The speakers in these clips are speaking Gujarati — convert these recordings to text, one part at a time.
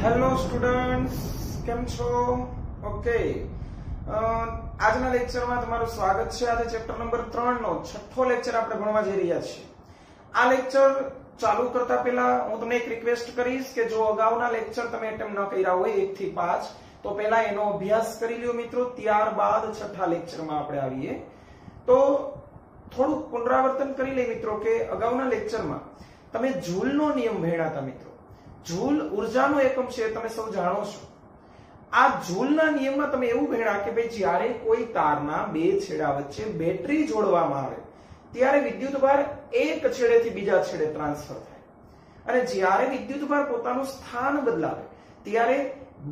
હેલો સ્ટુડન્ટ્સ કેમ છો? ઓકે આજના લેક્ચરમાં તમારું સ્વાગત છે. આજે ચેપ્ટર નંબર 3 નો છઠ્ઠો લેક્ચર આપણે ભણવા જઈ રહ્યા છીએ. આ લેક્ચર ચાલુ કરતા પહેલા હું તમને એક રિક્વેસ્ટ કરીશ કે જો અગાઉના લેક્ચર તમે એટેમ્પ ન કર્યા હોય 1 થી 5 તો પહેલા એનો અભ્યાસ કરી લ્યો મિત્રો. ત્યારબાદ છઠ્ઠા લેક્ચરમાં આપણે આવીએ. તો થોડું પુનરાવર્તન કરી લઈએ મિત્રો કે અગાઉના લેક્ચરમાં તમે જૂલનો નિયમ ભણ્યા હતા મિત્રો. જૂલ ઉર્જાનો એકમ છે, તમે સૌ જાણો છો. આ જૂલના નિયમમાં તમે એવું ભણ્યા કે ભાઈ જ્યારે કોઈ તારના બે છેડા વચ્ચે બેટરી જોડવામાં આવે, ત્યારે વિદ્યુતભાર એક છેડેથી બીજા છેડે ટ્રાન્સફર થાય. અને જ્યારે વિદ્યુતભાર પોતાનું સ્થાન બદલાવે, ત્યારે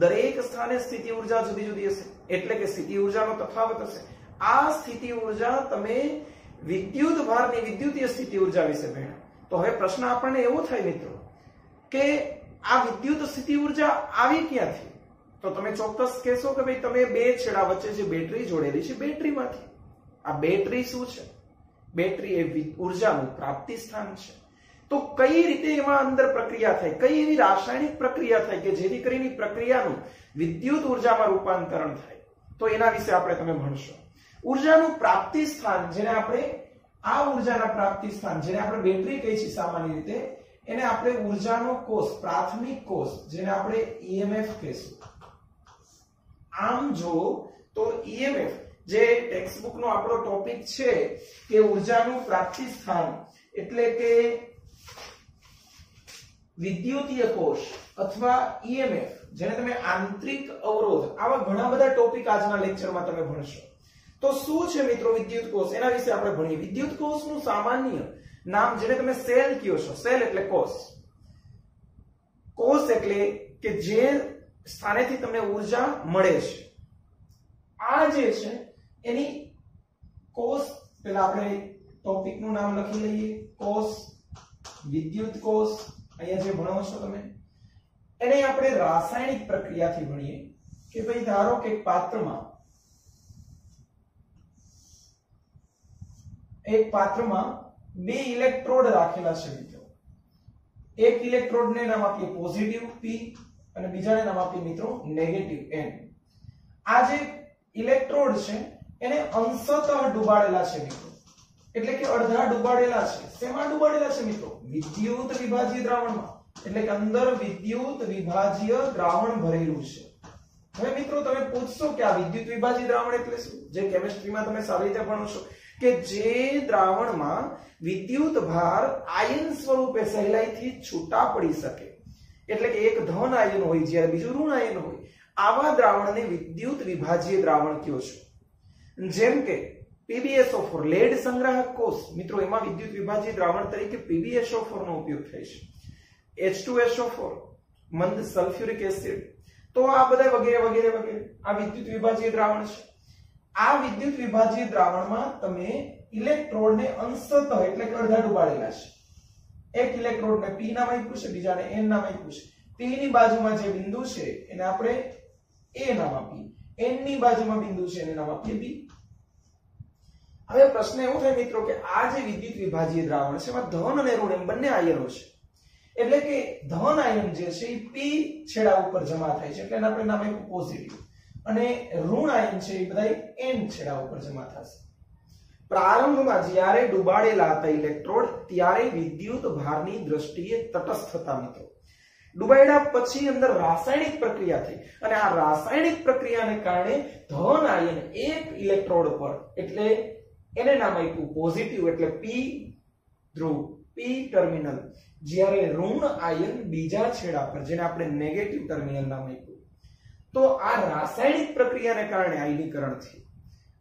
દરેક સ્થાને સ્થિતિ ઊર્જા જુદી જુદી હશે. એટલે કે સ્થિતિ ઉર્જાનો તફાવત હશે. આ સ્થિતિ ઊર્જા તમે વિદ્યુત ભારની વિદ્યુતીય સ્થિતિ ઊર્જા વિશે ભણ્યા તો હવે પ્રશ્ન આપણને એવો થાય મિત્રો, કે આ વિદ્યુત સ્થિતિ ઊર્જા આવી ક્યાંથી? તો તમે ચોક્કસ કહેશો કે ભાઈ તમે બે છેડા વચ્ચે જે બેટરી જોડેલી છે બેટરીમાંથી. આ બેટરી શું છે? બેટરી એ ઉર્જાનું પ્રાપ્તિ સ્થાન છે. તો કઈ રીતે એમાં અંદર પ્રક્રિયા થાય? કઈ એવી રાસાયણિક પ્રક્રિયા થાય કે જેથી કરીને પ્રક્રિયાનું વિદ્યુત ઉર્જામાં રૂપાંતરણ થાય? તો એના વિશે આપણે તમે ભણશો. ઉર્જાનું પ્રાપ્તિ સ્થાન, જેને આપણે, આ ઉર્જાના પ્રાપ્તિ સ્થાન, જેને આપણે બેટરી કહીએ છીએ સામાન્ય રીતે એને આપણે ઉર્જાનો કોષ, પ્રાથમિક કોષ, જેને આપણે ઈએમએફ કહેશું. આમ જો તો ઈએમએફ જે ટેક્સ્ટ બુક નો આપણો ટોપિક છે કે ઉર્જાનું પ્રાપ્તિ સ્થાન એટલે કે વિદ્યુતીય કોષ અથવા ઈએમએફ જેને તમે આંતરિક અવરોધ, આવા ઘણા બધા ટોપિક આજના લેક્ચરમાં તમે ભણશો. તો શું છે મિત્રો વિદ્યુત કોષ? એના વિશે આપણે ભણીએ. વિદ્યુત કોષનું સામાન્ય નામ જેને તમે સેલ કહો છો, સેલ એટલે કોષ. કોષ એટલે કે જે સ્થાનેથી તમને ઊર્જા મળે છે. આ જે છે, એની કોષ પેલા આપણે ટોપિકનું નામ લખી લઈએ. કોષ, વિદ્યુત કોષ, અહીંયા જે ભણો છો તમે. એને આપણે રાસાયણિક પ્રક્રિયાથી ભણીએ કે ભાઈ ધારો કે પાત્રમાં, એક પાત્રમાં બે ઇલેક્ટ્રોડ રાખેલા છે મિત્રો. એક ઇલેક્ટ્રોડને નામ આપીએ પોઝિટિવ પી અને બીજાને નામ આપીએ મિત્રો નેગેટિવ એન આ જે ઇલેક્ટ્રોડ છે, એને અંશતઃ ડુબાડેલા છે મિત્રો. એટલે કે અડધા ડુબાડેલા છે. શેમાં ડુબાડેલા છે મિત્રો? વિદ્યુત વિભાજ્ય દ્રાવણમાં. એટલે કે અંદર વિદ્યુત વિભાજ્ય દ્રાવણ ભરેલું છે. હવે મિત્રો તમે પૂછશો કે આ વિદ્યુત વિભાજ્ય દ્રાવણ એટલે શું? જે કેમિસ્ટ્રીમાં તમે સારી રીતે ભણો છો. કે જે દ્રાવણમાં વિદ્યુત ભાર આયન સ્વરૂપે સહેલાઈથી છૂટા પડી શકે. એટલે કે એક ધન આયન હોય, જ્યારે બીજું ઋણ આયન હોય, આવા દ્રાવણને વિદ્યુત વિભાજ્ય દ્રાવણ કયો છો? જેમ કે PbSO4 લેડ સંગ્રાહક કોષ. મિત્રો, એમાં વિદ્યુત વિભાજ્ય દ્રાવણ તરીકે PbSO4 નો ઉપયોગ થાય છે. H2SO4 મંદ સલ્ફ્યુરિક એસિડ. તો આ બધા વગેરે વગેરે વગેરે આ વિદ્યુત વિભાજ્ય દ્રાવણ છે. આ વિદ્યુત વિભાજીય દ્રાવણમાં તમે ઇલેક્ટ્રોડને અંશત એટલે કે અડધા ડૂબાડેલા છે. એક ઇલેક્ટ્રોડને P નામ આપ્યું છે, બીજાને N નામ આપ્યું છે. P ની બાજુમાં જે બિંદુ છે, એને આપણે A નામ આપીએ. N ની બાજુમાં બિંદુ છે, એને નામ આપીએ B. હવે પ્રશ્ન એવો થાય મિત્રો કે આ જે વિદ્યુત વિભાજીય દ્રાવણ છે, એમાં ધન અને ઋણ એમ બંને આયનો છે. એટલે કે ધન આયન જે છે, એ P છેડા ઉપર જમા થાય છે, એટલે આપણે નામ આપ્યું પોઝિટિવ અને ઋણ આયન છે એ બધા એન છેડા ઉપર જમા થશે. પ્રારંભમાં જ્યારે ડુબાડેલા હતા ઇલેક્ટ્રોડ ત્યારે વિદ્યુત ભારની દ્રષ્ટિએ તટસ્થ હતા મિત્રો. ડુબાડ્યા પછી અંદર રાસાયણિક પ્રક્રિયા થઈ. અને આ રાસાયણિક પ્રક્રિયાને કારણે ધન આયન એક ઇલેક્ટ્રોડ પર, એટલે એને નામ આપ્યું પોઝિટિવ એટલે પી ધ્રુવ પી ટર્મિનલ જ્યારે ઋણ આયન બીજા છેડા પર, જેને આપણે નેગેટિવ ટર્મિનલ નામ આપ્યું. તો આ રાસાયણિક પ્રક્રિયાને કારણે આયનીકરણ થયું.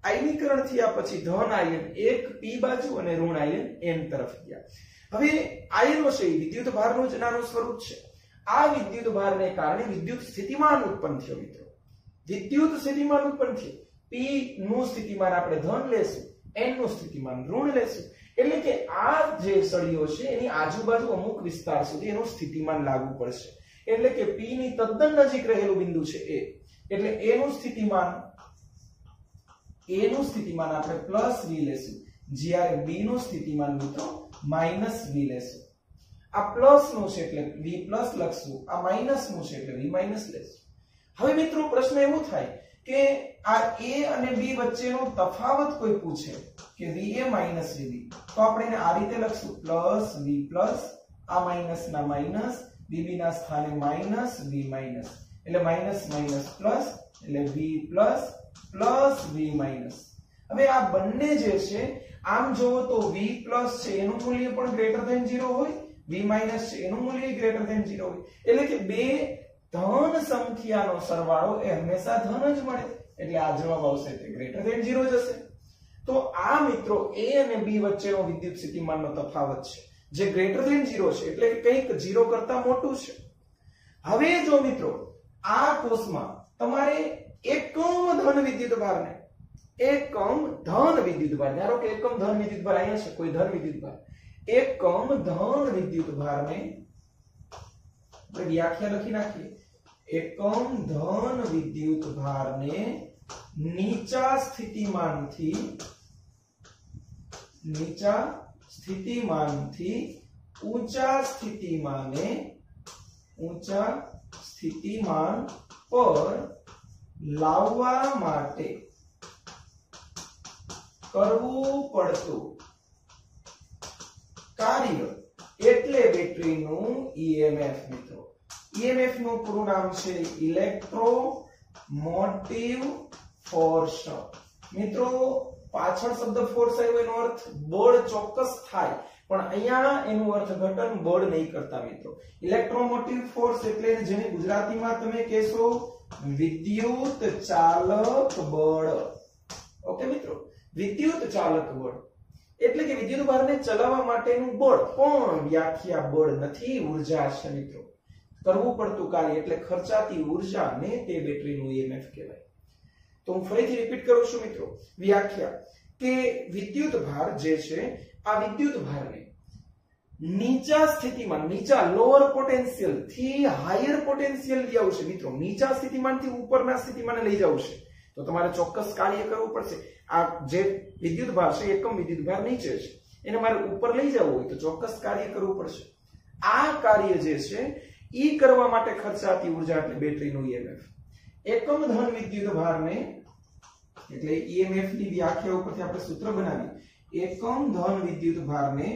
આયનીકરણ થયા પછી ધન આયન એક, પી બાજુ અને ઋણ આયન એન તરફ ગયા. હવે આયનો છે વિદ્યુત ભારનું જ નાનું સ્વરૂપ છે. આ વિદ્યુત ભારને કારણે વિદ્યુત સ્થિતિમાન ઉત્પન્ન થયો, મિત્રો. વિદ્યુત સ્થિતિમાન ઉત્પન્ન થયું. પી નું સ્થિતિમાન આપણે ધન લેશું, એનનું સ્થિતિમાન ઋણ લેશું. એટલે કે આ જે સળીઓ છે, એની આજુબાજુ અમુક વિસ્તાર સુધી એનું સ્થિતિમાન લાગુ પડશે. એટલે કે P ની તદ્દન નજીક રહેલું બિંદુ છે એ એટલે A નું સ્થિતિમાન, A નું સ્થિતિમાન આપણે પ્લસ V લેશું. જ્યારે B નું સ્થિતિમાન મિત્રો માઇનસ V લેશું. આ પ્લસનું છે એટલે v પ્લસ લખશું. આ માઇનસનું છે એટલે v માઇનસ લેશું. હવે મિત્રો પ્રશ્ન એવો થાય કે આ a અને b વચ્ચેનો તફાવત કોઈ પૂછે કે va માઇનસ vb તો આપણે એને આ રીતે લખશું. પ્લસ v પ્લસ આ માઇનસ ના માઇનસ vb ના સ્થાને માઇનસ v માઇનસ એટલે માઇનસ માઇનસ પ્લસ એટલે v plus plus v minus હવે આ બંને જે છે, આમ જોવો તો v પ્લસ છે, એનું મૂલ્ય પણ ગ્રેટર ધેન 0 હોય v માઇનસ છે, એનું મૂલ્ય ગ્રેટર ધેન 0 હોય. એટલે કે બે ધન સંખ્યાનો સરવાળો એ હંમેશા ધન જ મળે. એટલે આ જવાબ આવશે તે ગ્રેટર ધેન 0 જશે તો આ મિત્રો a અને b વચ્ચેનો વિદ્યુત સ્થિતિમાનનો તફાવત છે. જે ગ્રેટર ધેન ઝીરો છે, એટલે કે કંઈક ઝીરો કરતા મોટું છે. હવે જો મિત્રો, આ કોષમાં તમારે એકમ ધન વિદ્યુત ભારને એકમ ધન વિદ્યુતભાર ધારો કે એકમ ધન વિદ્યુતભાર અહીંયા છે, કોઈ ધન વિદ્યુતભાર એકમ ધન વિદ્યુત ભારને આપણે વ્યાખ્યા લખી નાખીએ. એકમ ધન વિદ્યુત ભારને નીચા સ્થિતિમાનથી નીચા સ્થિતિમાનથી ઊંચા સ્થિતિમાને ઊંચા સ્થિતિમાન પર લાવવા માટે કરવું પડતું. કાર્ય એટલે બેટરીનું ઈએમએફ મિત્રો. ઈએમએફનું પૂરું નામ છે ઇલેક્ટ્રો મોટિવ ફોર્સ. મિત્રો પાછળ શબ્દ ફોર્સ આવ્યો એનો અર્થ બળ ચોક્કસ થાય. પણ અહીંયા એનું અર્થઘટન બળ નહીં કરતા મિત્રો. ઇલેક્ટ્રોમોટિવ ફોર્સ એટલે જેને ગુજરાતીમાં તમે કહેશો વિદ્યુત ચાલક બળ. ઓકે મિત્રો? વિદ્યુત ચાલક બળ. એટલે કે વિદ્યુત ભારને ચલાવવા માટેનું બળ. પણ વ્યાખ્યા બળ નથી, ઊર્જા છે મિત્રો. કરવું પડતું કાર્ય એટલે ખર્ચાતી ઊર્જા ને તે બેટરીનું ઈએમએફ કહેવાય. તો હું ફરીથી રિપીટ કરું છું મિત્રો. વ્યાખ્યા. કે વિદ્યુત ભાર જે છે, આ વિદ્યુત ભારને નીચા સ્થિતિમાં નીચા લોઅર પોટેન્શિયલથી હાયર પોટેન્શિયલ લઈ આવશે. મિત્રો, નીચા સ્થિતિમાનથી ઉપરના સ્થિતિમાં લઈ જવું છે. તો તમારે ચોક્કસ કાર્ય કરવું પડશે. આ જે વિદ્યુત ભાર છે એકમ વિદ્યુત ભાર નીચે છે. એને મારે ઉપર લઈ જવું હોય તો ચોક્કસ કાર્ય કરવું પડશે. આ કાર્ય જે છે, ઈ કરવા માટે ખર્ચાતી ઊર્જા એટલે બેટરીનું EMF એકમ ધન વિદ્યુત ભારને, એટલે EMF ની વ્યાખ્યા ઉપરથી આપણે સૂત્ર બનાવી એકમ ધન વિદ્યુત ભારને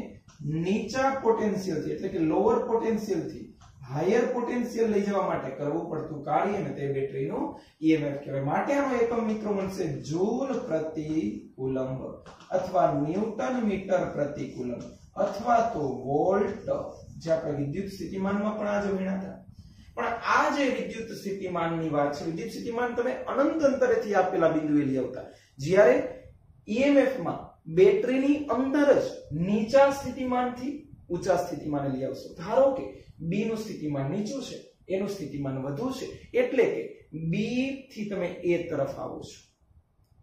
નીચા પોટેન્શિયલથી, એટલે કે લોઅર પોટેન્શિયલથી હાયર પોટેન્શિયલ લઈ જવા માટે કરવું પડતું કાર્ય ને તે બેટરીનું EMF કહેવાય. માટે આનો એકમ મિત્રો મળશે જૂલ પ્રતિ કુલંબ અથવા ન્યૂટન મીટર પ્રતિ કુલંબ અથવા તો વોલ્ટ, જે આપણે વિદ્યુત સ્થિતિમાનમાં પણ આજે ભણ્યા હતા. પણ આ જે વિદ્યુત સ્થિતિમાનની વાત છે, વિદ્યુત સ્થિતિમાન તમે અનંત અંતરેથી આપેલા બિંદુએ લઈ આવતા. જ્યારે ઈએમએફમાં બેટરીની અંદર જ નીચા સ્થિતિમાનથી ઊંચા સ્થિતિમાને લઈ આવશો. ધારો કે બી નું સ્થિતિમાન નીચું છે એનું સ્થિતિમાન વધુ છે, એટલે કે બી થી તમે એ તરફ આવો છો.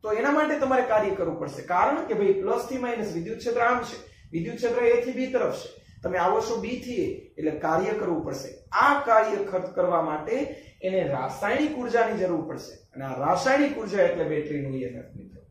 તો એના માટે તમારે કાર્ય કરવું પડશે. કારણ કે ભાઈ પ્લસથી માઇનસ વિદ્યુત ક્ષેત્ર આમ છે. વિદ્યુત ક્ષેત્ર એ થી બી તરફ છે. તમે આવો છો B થી એટલે કાર્ય કરવું પડશે. આ કાર્ય ખર્ચ કરવા માટે એને રાસાયણિક ઉર્જાની જરૂર પડશે. અને આ રાસાયણિક ઊર્જા એટલે બેટરીનું ઈએમએફ મિત્રો.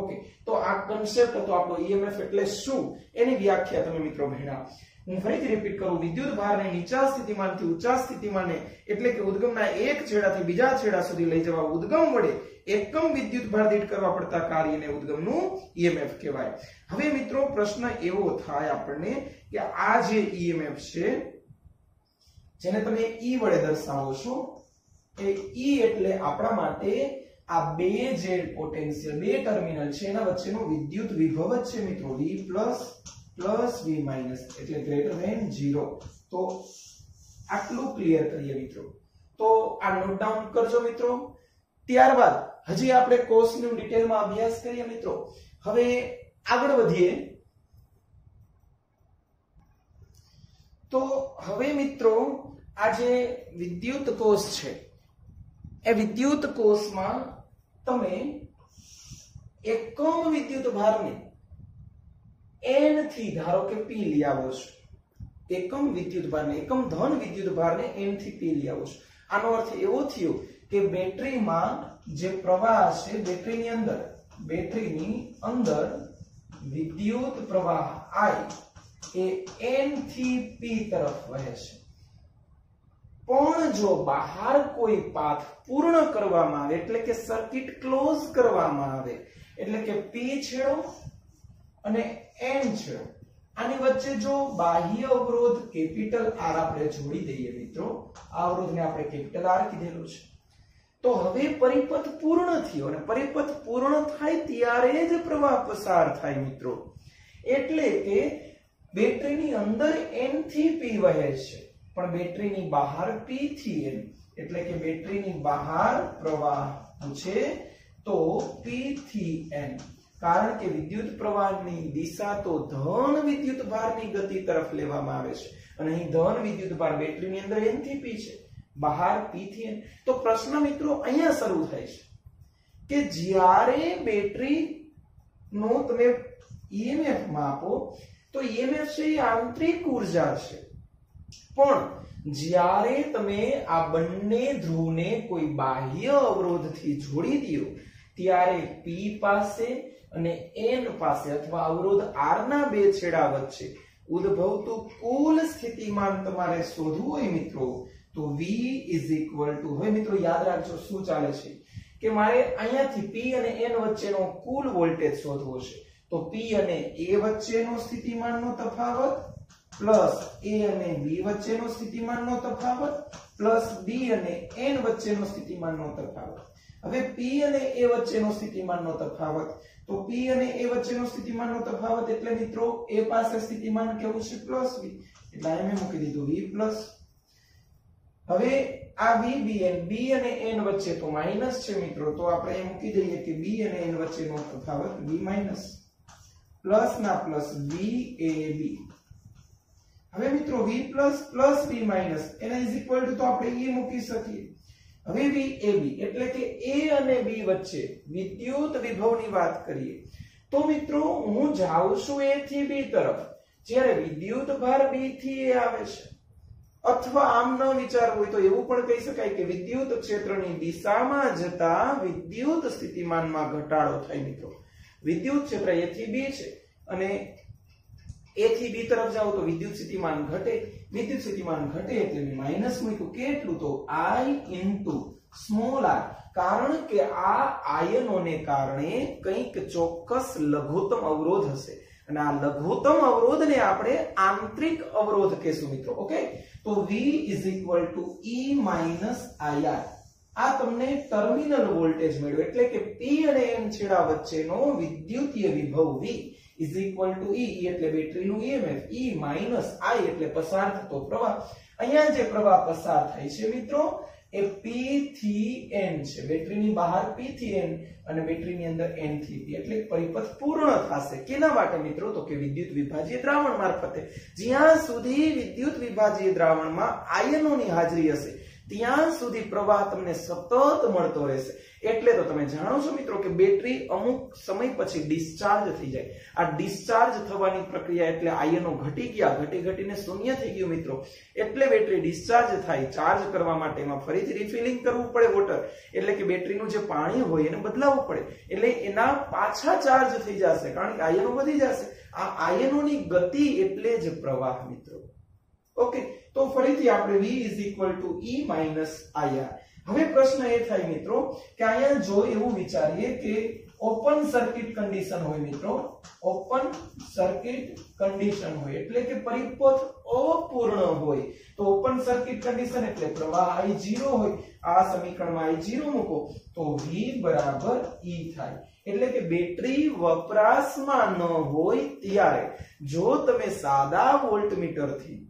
ઓકે તો આ કન્સેપ્ટ હતો આપણો ઈએમએફ એટલે શું? એની વ્યાખ્યા તમે મિત્રો ભણ્યા. હું ફરીથી રિપીટ કરું. વિદ્યુત ભારને નીચા સ્થિતિમાનથી ઊંચા સ્થિતિમાને એટલે કે ઉદ્ગમના એક છેડાથી બીજા છેડા સુધી લઈ જવા ઉદ્ગમ વડે એકમ વિદ્યુત ભાર દીઠ કરવા પડતા કાર્યને ઉદ્ગમનું ઈએમએફ કહેવાય. હવે મિત્રો, પ્રશ્ન એવો થાય આપણને કે આ જે ઈએમએફ છે, જેને તમે ઈ વડે દર્શાવો છો, એ ઈ એટલે આપણા માટે આ બે જે પોટેન્શિયલ બે ટર્મિનલ છે, એના વચ્ચેનો વિદ્યુત વિભવ જ છે મિત્રો. V પ્લસ V માઇનસ એટલે ગ્રેટર ધેન 0 તો આટલું ક્લિયર કરીએ મિત્રો. તો આ નોટ ડાઉન કરજો મિત્રો. ત્યારબાદ હજી આપણે કોર્સનું ડિટેલમાં અભ્યાસ કરીએ મિત્રો. હવે આગળ વધીએ. તો હવે મિત્રો, આ જે વિદ્યુત કોષ છે, એ વિદ્યુત કોષમાં તમે એકમ વિદ્યુત ભારને એનથી ધારો કે પી લઈ આવો છો. એકમ વિદ્યુત ભારને, એકમ ધન વિદ્યુત ભારને એનથી પી લઈ આવો છો. આનો અર્થ એવો થયો કે બેટરીમાં જે પ્રવાહ છે બેટરીની અંદર. બેટરીની અંદર વિદ્યુત પ્રવાહ i એ n થી p તરફ વહે છે. પણ જો બહાર કોઈ પાથ પૂર્ણ કરવામાં આવે, એટલે કે સર્કિટ ક્લોઝ કરવામાં આવે, એટલે કે p છેડો અને n છેડો. આની વચ્ચે જો બાહ્ય અવરોધ કેપિટલ R આપણે જોડી દઈએ મિત્રો, આ અવરોધને આપણે કેપિટલ R કીધેલું છે. તો હવે પરિપથ પૂર્ણ થયો અને પરિપથ પૂર્ણ થાય ત્યારે જ પ્રવાહ પસાર થાય મિત્રો. એટલે કે બેટરીની અંદર n થી p વહે છે. પણ બેટરીની બહાર p થી n. એટલે કે બેટરીની બહાર પ્રવાહ છે તો p થી n. કારણ કે વિદ્યુત પ્રવાહની દિશા તો ધન વિદ્યુત ભારની ગતિ તરફ લેવામાં આવે છે. અને અહીં ધન વિદ્યુત ભાર બેટરીની અંદર n થી p છે. બહારથી તો પ્રશ્ન મિત્રો અહીંયા શરૂ થાય છે કે જ્યારે બેટરી નો તમે ઈએમએફ માપો, તો ઈએમએફ છે એ આંતરિક ઊર્જા છે. પણ જ્યારે તમે આ બંને ધ્રુવને કોઈ બાહ્ય અવરોધથી જોડી દો, ત્યારે p પાસે અને n પાસે અથવા અવરોધ r ના બે છેડા વચ્ચે ઉદ્ભવતું કુલ સ્થિતિમાન તમારે શોધવું હોય મિત્રો તો v ઇઝ ઇક્વલ ટુ હવે મિત્રો યાદ રાખજો શું ચાલે છે? કે મારે અહીંયાથી p અને n વચ્ચેનો કુલ વોલ્ટેજ શોધવો છે. તો p અને a વચ્ચેનો સ્થિતિમાનનો તફાવત પ્લસ a અને b વચ્ચેનો સ્થિતિમાનનો તફાવત પ્લસ b અને n વચ્ચેનો સ્થિતિમાનનો તફાવત. હવે p અને a વચ્ચેનો સ્થિતિમાનનો તફાવત. તો p અને a વચ્ચેનો સ્થિતિમાનનો તફાવત એટલે મિત્રો a પાસે સ્થિતિમાન કેવું છે? Plus v. એટલે અહીં મેં મૂકી દીધું. V પ્લસ હવે આ b n, b અને n વચ્ચે તો માઇનસ છે મિત્રો, તો આપણે એ મૂકી દઈએ કે b અને n વચ્ચેનો તફાવત b માઇનસ પ્લસ ના પ્લસ b a b. હવે મિત્રો v plus plus b minus એના ઇઝ ઇક્વલ ટુ તો આપણે એ મૂકી શકીએ. હવે v a b, એટલે કે a અને b વચ્ચે વિદ્યુત વિભવની વાત કરીએ. તો મિત્રો, હું જાઉં છું a થી b તરફ, જ્યારે વિદ્યુત ભાર b થી a આવે છે. અથવા આમ ન વિચારવું હોય તો એવું પણ કહી શકાય કે વિદ્યુત ક્ષેત્રની દિશામાં જતા વિદ્યુત સ્થિતિમાનમાં ઘટાડો થાય મિત્રો. વિદ્યુત ક્ષેત્ર એ થી બી છે અને એ થી બી તરફ જાઓ તો વિદ્યુત સ્થિતિમાન ઘટે, વિદ્યુત સ્થિતિમાન ઘટે એટલે માઇનસ મૂક્યું. કેટલું? તો આઈ ઇન્ટુ સ્મોલ આર કારણ કે આ આયનોને કારણે કંઈક ચોક્કસ લઘુત્તમ અવરોધ હશે. અને આ લઘુત્તમ અવરોધને આપણે આંતરિક અવરોધ કહેશું મિત્રો ઓકે તો v is equal to e minus ir આ તમને ટર્મિનલ વોલ્ટેજ મળ્યો, એટલે કે p અને n છેડા વચ્ચેનો વિદ્યુતીય વિભવ v is equal to e એટલે બેટરીનું emf e માઇનસ i એટલે પસાર થતો પ્રવાહ. અહીંયા જે પ્રવાહ પસાર થાય છે મિત્રો એ p થી n છે. બેટરીની બહાર p થી n અને બેટરીની અંદર n થી p. એટલે પરિપથ પૂર્ણ થશે. કેના માટે મિત્રો? તો કે વિદ્યુત વિભાજીય દ્રાવણ મારફતે. જ્યાં સુધી વિદ્યુત વિભાજીય દ્રાવણમાં આયનોની હાજરી હશે ત્યાં સુધી પ્રવાહ તમને સતત મળતો રહેશે. એટલે તો તમે જાણો છો મિત્રો કે બેટરી અમુક સમય પછી ડિસ્ચાર્જ થઈ જાય. આ ડિસ્ચાર્જ થવાની પ્રક્રિયા એટલે આયનો ઘટી ગયા, ઘટી ઘટીને શૂન્ય થઈ ગયું મિત્રો. એટલે બેટરી ડિસ્ચાર્જ થાય, ચાર્જ કરવા માટે એમાં ફરીથી રિફિલિંગ કરવું પડે વોટર. એટલે કે બેટરીનું જે પાણી હોય એને બદલાવવું પડે. એટલે એના પાછા ચાર્જ થઈ જશે, કારણ કે આયનો વધી જશે. આ આયનોની ગતિ એટલે જ પ્રવાહ મિત્રો. ઓકે તો ફરીથી આપણે v e ir હવે પ્રશ્ન એ થાય મિત્રો કે અહીંયા જો એવું વિચારીએ કે ઓપન સર્કિટ કન્ડિશન હોય મિત્રો ઓપન સર્કિટ કન્ડિશન હોય, એટલે કે પરિપથ અપૂર્ણ હોય, તો ઓપન સર્કિટ કન્ડિશન એટલે પ્રવાહ I0 હોય, આ સમીકરણમાં I0 મૂકો, તો V બરાબર E થાય. એટલે કે બેટરી વપરાશમાં ન હોય ત્યારે, જો તમે સાદા વોલ્ટમીટરથી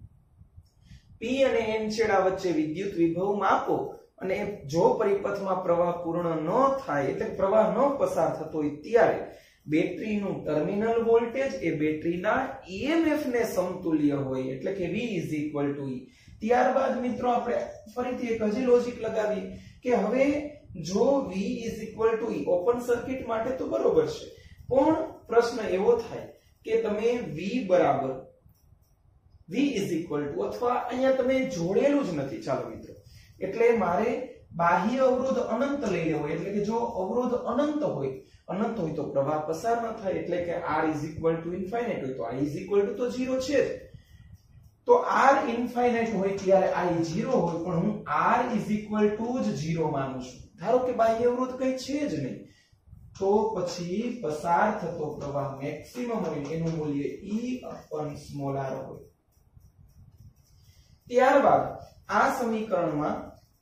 P અને N છેડા વચ્ચે વિદ્યુત વિભવ માપો અને જો પરિપથમાં પ્રવાહ પૂર્ણ ન થાય, એટલે પ્રવાહ ન પસાર થતો હોય, ત્યારે બેટરીનું ટર્મિનલ વોલ્ટેજ એ બેટરીના EMF ને સમતુલ્ય હોય, એટલે કે V E. ત્યારબાદ મિત્રો આપણે ફરીથી એક હજી લોજિક લગાવી કે હવે જો V E ઓપન સર્કિટ માટે તો બરોબર છે. પણ પ્રશ્ન એવો થાય કે તમે V બરાબર V ઇઝ ઇક્વલ ટુ અથવા અહીંયા તમે જોડેલું જ નથી. ચાલો મિત્રો. એટલે મારે બાહ્ય અવરોધ અનંત લઈ લેવો એટલે કે જો અવરોધ અનંત હોય અનંત હોય તો પ્રવાહ પસાર ન થાય, એટલે કે r is equal to infinite હોય તો i ઇઝ ઇક્વલ ટુ તો 0 છે જ. તો r ઇન્ફાઇનાઇટ હોય ત્યારે i 0 હોય, પણ હું r ઇઝ ઇક્વલ ટુ જ 0 માનું છું. ધારો કે બાહ્ય અવરોધ કઈ છે જ નહીં. તો પછી પસાર થતો પ્રવાહ મેક્સિમમ હોય, એનું મૂલ્ય e r હોય. ત્યારબાદ આ સમીકરણમાં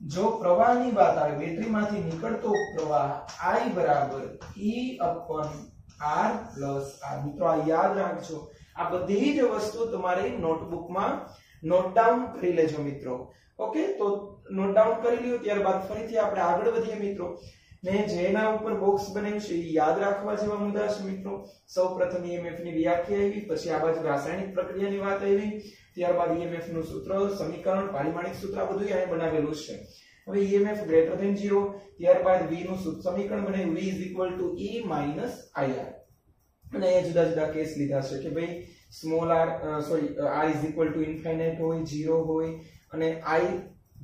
જો પ્રવાહની વાત આવે, બેટરીમાંથી નીકળતો પ્રવાહ I બરાબર E R R. મિત્રો, આ યાદ રાખજો. આ બધી જ વસ્તુ તમારે નોટબુકમાં નોટ ડાઉન કરી લેજો મિત્રો. ઓકે? તો નોટ ડાઉન કરી લ્યો, ત્યારબાદ ફરીથી આપણે આગળ વધીએ મિત્રો. મેં જેના ઉપર બોક્સ બનાવ્યું છે, એ યાદ રાખવા જેવા મુદ્દા છે મિત્રો. સૌપ્રથમ EMF ની વ્યાખ્યા આવી, પછી આ બાજુ રાસાયણિક પ્રક્રિયાની વાત આવી. ત્યારબાદ ઈએમએફનું સૂત્ર, સમીકરણ, પારિમાણિક સૂત્ર બધું અહીં બનાવેલું છે. હવે ઈએમએફ ગ્રેટર ધેન 0 ત્યારબાદ V નું સમીકરણ ટુ V E Ir અને એ જુદા જુદા કેસ લીધા છે કે ભાઈ small r sorry is equal to infinite હોય 0 હોય, અને i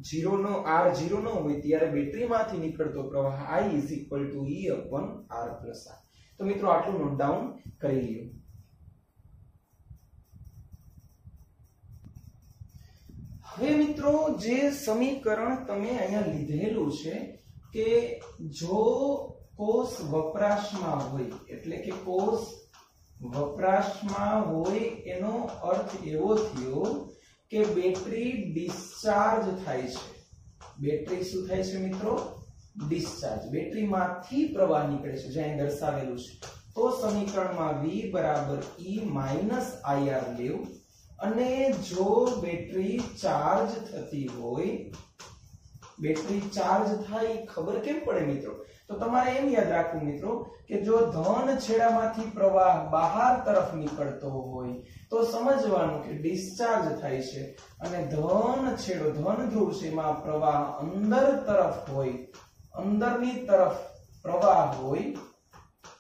0 નો, r 0 નો હોય, ત્યારે બેટરીમાંથી નીકળતો પ્રવાહ i is equal to e upon R plus r. તો મિત્રો, આટલું નોટ ડાઉન કરી લ્યો. હવે મિત્રો, જે સમીકરણ તમે અહીંયા લીધેલું છે કે જો કોષ વપરાશમાં હોય, એટલે કે કોષ વપરાશમાં હોય એનો અર્થ એવો થયો કે બેટરી ડિસ્ચાર્જ થાય છે. બેટરી શું થાય છે મિત્રો? ડિસ્ચાર્જ. બેટરીમાંથી પ્રવાહ નીકળે છે, જે દર્શાવેલું છે. તો સમીકરણમાં V બરાબર E આર લેવું. અને જો બેટરી ચાર્જ થતી હોય, બેટરી ચાર્જ થાય, ખબર કેમ પડે મિત્રો? તો તમારે એમ યાદ રાખવું મિત્રો, કે જો ધન છેડામાંથી પ્રવાહ બહાર તરફ નીકળતો હોય, તો સમજવાનું કે ડિસ્ચાર્જ થાય છે. અને ધન છેડો, ધન ધ્રુવ છે, એમાં પ્રવાહ અંદર તરફ હોય, અંદરની તરફ પ્રવાહ હોય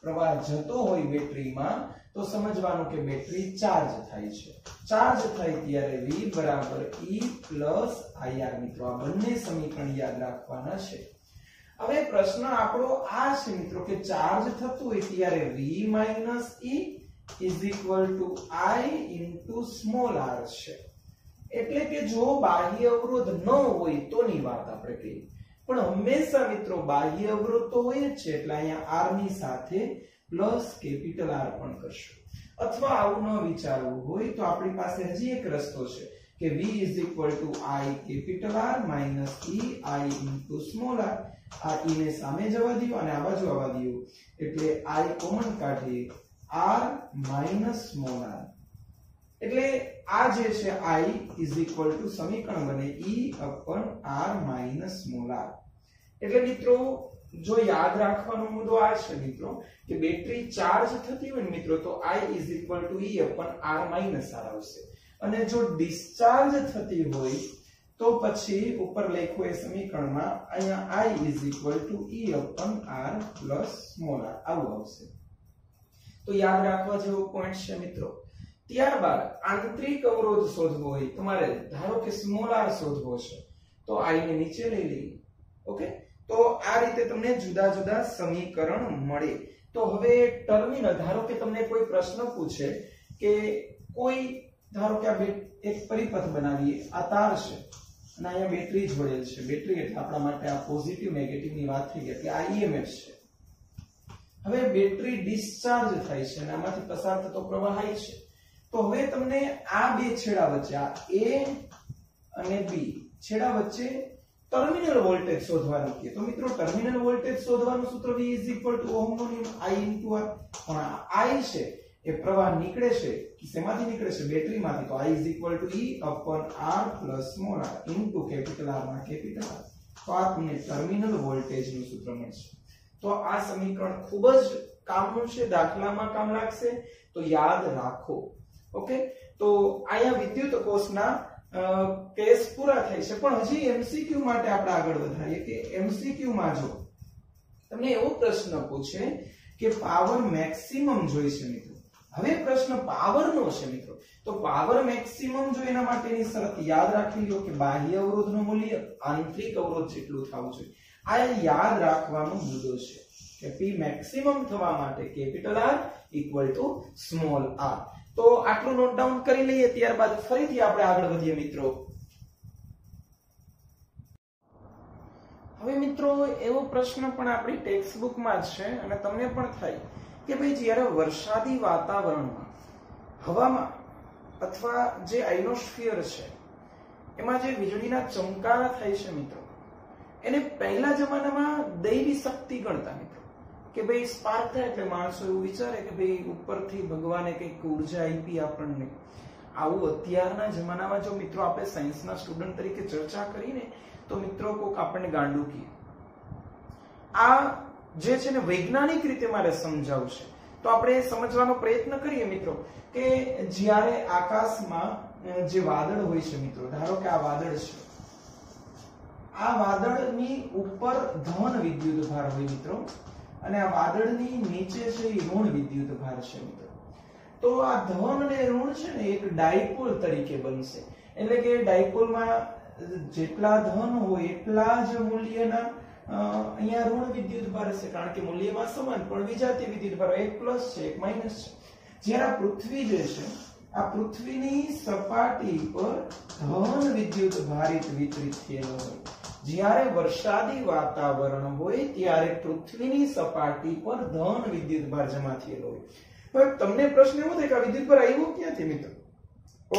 પ્રવાહ જતો હોય બેટરીમાં, તો સમજવાનું કે બેટરી ચાર્જ થાય છે. ચાર્જ થાય ત્યારે V બરાબર E IR મિત્રો, આ બંને સમીકરણ યાદ રાખવાના છે. હવે પ્રશ્ન આપણો આ છે મિત્રો કે ચાર્જ થતું હોય ત્યારે V E is equal to I into small r છે. એટલે કે જો બાહ્ય અવરોધ ન હોય તોની વાત આપણે કહીએ પણ હંમેશા મિત્રો બાહ્ય અવરોધ તો હોય જ છે, એટલે અહીંયા r ની સાથે પ્લસ કેપિટલ R પણ કરશું. અથવા આવું ન વિચારવું હોય તો આપણી પાસે હજી એક રસ્તો છે કે V is equal to I capital R minus E I into small r. આ E ને સામે જવા દો અને આ બાજુ આવવા દો. એટલે I કોમન કાઢીએ R minus small r. એટલે આ જે છે I is equal to સમીકરણ બને E upon R minus small r. એટલે મિત્રો, જો યાદ રાખવાનો મુદ્દો આ છે મિત્રો, કે બેટરી ચાર્જ થતી હોય ને મિત્રો, તો I is equal to E upon R minus R આવશે. અને જો ડિસ્ચાર્જ થતી હોય, તો પછી ઉપર લખ્યું એ સમીકરણમાં અહીંયા I is equal to E upon R plus small r આવું આવશે. તો યાદ રાખવા જેવો પોઈન્ટ છે મિત્રો. ત્યારબાદ આંતરિક અવરોધ શોધવો હોય, તમારે ધારો કે સ્મોલ r શોધવો છે, તો I ને નીચે લઈ લઈએ. ઓકે તો આ રીતે તમને જુદા જુદા સમીકરણ મળે. તો હવે ટર્મિનલ, ધારો કે તમને કોઈ પ્રશ્ન પૂછે કે કોઈ, ધારો કે આ એક પરિપથ બનાવીએ, આ તાર છે અને અહીંયા બેટરી જોડેલ છે. બેટરી એટલે આપણા માટે આ પોઝિટિવ નેગેટિવની વાત થઈ ગઈ, એટલે આ ઈએમએફ છે. હવે બેટરી ડિસ્ચાર્જ થાય છે અને આમાંથી પસાર થતો પ્રવાહ છે. તો હવે તમને આ બે છેડા વચ્ચે, આ A અને B, છેડા વચ્ચે ટર્મિનલ વોલ્ટેજ શોધવાનું કે તો મિત્રો ટર્મિનલ વોલ્ટેજ શોધવાનું સૂત્ર V ઓહમનો નિયમ I R. પણ I છે, એ પ્રવાહ નીકળે છે, શેમાંથી નીકળે છે? બેટરીમાંથી. તો I E R small r capital R માં કેપિટલ R. તો આ તમને ટર્મિનલ વોલ્ટેજનું સૂત્ર મળશે. તો આ સમીકરણ ખૂબ જ કામનું છે દાખલામાં કામ લાગશે. તો યાદ રાખો. ઓકે? તો અહીંયા વિદ્યુત કોષના કેસ પૂરા થાય છે. પણ હજી એમસીક્યુ માટે આપણે આગળ વધારીએ કે એમસીક્યુ માં જો તમને એવો પ્રશ્ન પૂછે કે પાવર મેક્સિમમ જોઈશે મિત્રો. હવે પ્રશ્ન પાવરનો છે મિત્રો. તો પાવર મેક્સિમમ જો એના માટેની શરત યાદ રાખી લો કે બાહ્ય અવરોધનું મૂલ્ય આંતરિક અવરોધ જેટલું થવું જોઈએ. આ યાદ રાખવાનો મુદ્દો છે કે P મેક્સિમમ થવા માટે capital R equal to small r. તો આટલું નોટ ડાઉન કરી લઈએ ત્યારબાદ ફરીથી આપણે આગળ વધીએ મિત્રો. હવે મિત્રો, એવો પ્રશ્ન પણ આપણી ટેક્સ્ટ બુકમાં છે અને તમને પણ થાય કે ભાઈ જ્યારે વરસાદી વાતાવરણમાં હવામાં અથવા જે આઇનોસ્ફિયર છે, એમાં જે વીજળીના ચમકારા થાય છે મિત્રો, એને પહેલા જમાનામાં દૈવી શક્તિ ગણતા કે ભાઈ સ્પાર્ક થાય એટલે માણસો એવું વિચારે કે ભાઈ ઉપરથી ભગવાને કંઈક ઊર્જા આપી આપણને. આવું અત્યારના જમાનામાં જો મિત્રો આપણે સાયન્સના સ્ટુડન્ટ તરીકે ચર્ચા કરીને તો મિત્રો કોક આપણને ગાંડું કીએ આ જે છે ને વૈજ્ઞાનિક રીતે મારે સમજાવવું છે. તો આપણે સમજવાનો પ્રયત્ન કરીએ મિત્રો કે જ્યારે આકાશમાં જે વાદળ હોય છે મિત્રો, ધારો કે આ વાદળ છે. આ વાદળની ઉપર ધન વિદ્યુત ભાર હોય મિત્રો. અને આ વાદળની નીચે છે એ ઋણ વિદ્યુત ભાર છે મિત્રો. તો આ ધન અને ઋણ છે ને એક ડાયપોલ તરીકે બનશે. એટલે કે ડાયપોલમાં જેટલા ધન હોય એટલા જ મૂલ્યના અહીંયા ઋણ વિદ્યુત ભાર હશે. કારણ કે મૂલ્યમાં સમાન, પણ વિજાતીય વિદ્યુત ભાર એક પ્લસ છે, એક માઇનસ છે. જ્યારે આ પૃથ્વી જે છે, આ પૃથ્વીની સપાટી પર ધન વિદ્યુત ભારિત વિતરિત થયેલો હોય. જ્યારે વરસાદી વાતાવરણ હોય ત્યારે પૃથ્વીની સપાટી પર ધન વિદ્યુતભાર જમા થયેલો હોય. હવે તમને પ્રશ્ન એવો થાય કે આ વિદ્યુત ભાર આવ્યો ક્યાંથી મિત્રો?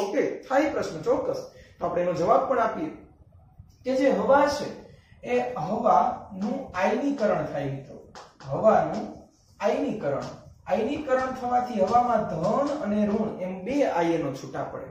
ઓકે, થાય પ્રશ્ન ચોક્કસ. આપણે એનો જવાબ પણ આપીએ. કે જે હવા છે, એ હવાનું આયનીકરણ થાય મિત્રો. હવાનું આયનીકરણ. આયનીકરણ થવાથી હવામાં ધન અને ઋણ એમ બે આયનો છૂટા પડે.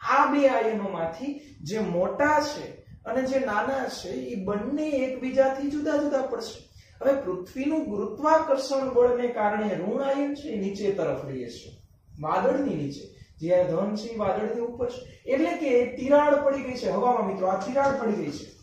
આ બે આયનોમાંથી જે મોટા છે અને જે નાના છે, એ બંને એકબીજાથી જુદા જુદા પડશે. હવે પૃથ્વીનું ગુરુત્વાકર્ષણ બળને કારણે ઋણ આયન છે, એ નીચે તરફ રહે છે વાદળની નીચે. જ્યારે ધન છે, એ વાદળની ઉપર છે. એટલે કે તિરાડ પડી ગઈ છે. હવામાં મિત્રો, આ તિરાડ પડી ગઈ છે.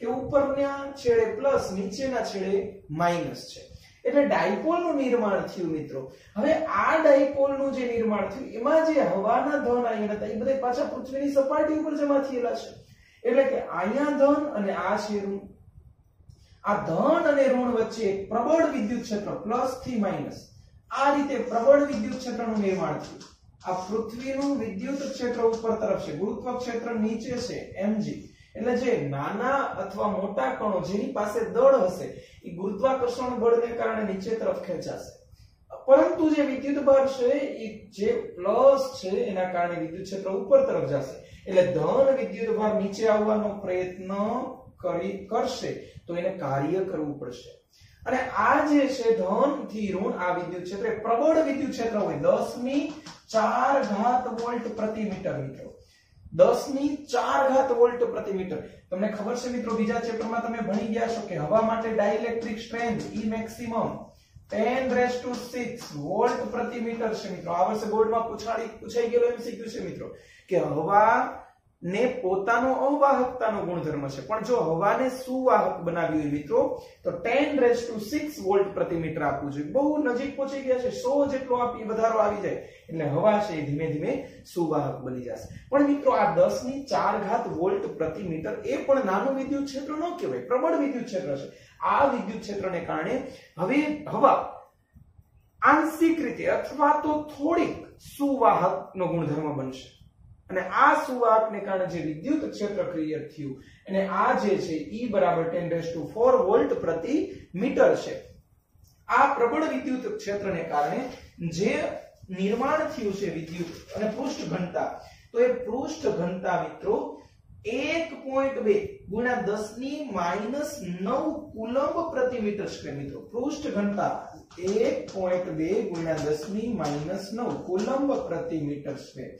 કે ઉપરના છેડે પ્લસ નીચેના છેડે માઇનસ છે. એટલે ડાયપોલનું નિર્માણ થયું મિત્રો. હવે આ ડાયપોલનું જે નિર્માણ થયું, એમાં જે હવાના ધન આયન હતા, એ બધા પાછા પૃથ્વીની સપાટી ઉપર જમા થયેલા છે. એટલે કે અહીંયા ધન અને આ છે આ ધન અને ઋણ વચ્ચે એક પ્રબળ વિદ્યુત ક્ષેત્ર પ્લસથી માઇનસ આ રીતે પ્રબળ વિદ્યુત ક્ષેત્રનું નિર્માણ થયું. આ પૃથ્વીનું વિદ્યુત ક્ષેત્ર ઉપર તરફ છે. ગુરુત્વ ક્ષેત્ર નીચે છે એમજી એટલે જે નાના અથવા મોટા કણો જેની પાસે દળ હશે, એ ગુરુત્વાકર્ષણ બળને કારણે નીચે તરફ ખેંચાશે. પરંતુ જે વિદ્યુત છે, એ જે પ્લસ છે, એના કારણે વિદ્યુત ક્ષેત્ર ઉપર તરફ જશે. એટલે ધન વિદ્યુત નીચે આવવાનો પ્રયત્ન કરી, કરશે, તો એને કાર્ય કરવું પડશે. અને આ જે છે ધનથી ઋણ, આ વિદ્યુત ક્ષેત્ર પ્રબળ વિદ્યુત ક્ષેત્ર હોય. 10 ની 4 ઘાત વોલ્ટ પ્રતિ મીટર, મિત્રો. 10 ની 4 ઘાત વોલ્ટ પ્રતિ મીટર. તમને ખબર છે, મિત્રો, બીજા ચેપ્ટરમાં તમે ભણી ગયા છો કે હવા માટે dielectric strength E maximum 10 raise to 6 volt પ્રતિ મીટર છે મિત્રો. આ વર્ષે બોર્ડમાં પૂછાડી પૂછાઈ ગયેલો એમસીક્યુ છે મિત્રો કે હવા ને પોતાનો અવાહકતાનો ગુણધર્મ છે. પણ જો હવાને સુવાહક બનાવી હોય મિત્રો, તો 10 રેસ ટુ 6 વોલ્ટ પ્રતિ મીટર આપવું જોઈએ. બહુ નજીક પહોંચી ગયા છે. 100 જેટલો આપી વધારો આવી જાય, એટલે હવા છે એ ધીમે ધીમે સુવાહક બની જશે. પણ મિત્રો, આ 10 ની 4 ઘાત વોલ્ટ પ્રતિ મીટર એ પણ નાનું વિદ્યુત ક્ષેત્ર ન કહેવાય. પ્રબળ વિદ્યુત ક્ષેત્ર છે. આ વિદ્યુત ક્ષેત્રને કારણે હવે હવા આંશિક રીતે અથવા તો થોડીક સુવાહકનો ગુણધર્મ બનશે. અને આ સુવાહકને કારણે જે વિદ્યુત ક્ષેત્ર ક્રિએટ થયું અને આ જે છે E બરાબર 10 રેસ ટુ 4 વોલ્ટ પ્રતિ મીટર છે. આ પ્રબળ વિદ્યુત ક્ષેત્રને કારણે જે નિર્માણ થયું છે વિદ્યુત અને પૃષ્ઠ ઘનતા, તો એ પૃષ્ઠ ઘનતા મિત્રો 1.2 ગુણ્યા 10 ની માઇનસ 9 કુલંબ પ્રતિ મીટર સ્ક્વેર મિત્રો પૃષ્ઠ ઘનતા 1.2 ગુણ્યા 10 ની માઇનસ 9 કુલંબ પ્રતિ મીટર સ્ક્વેર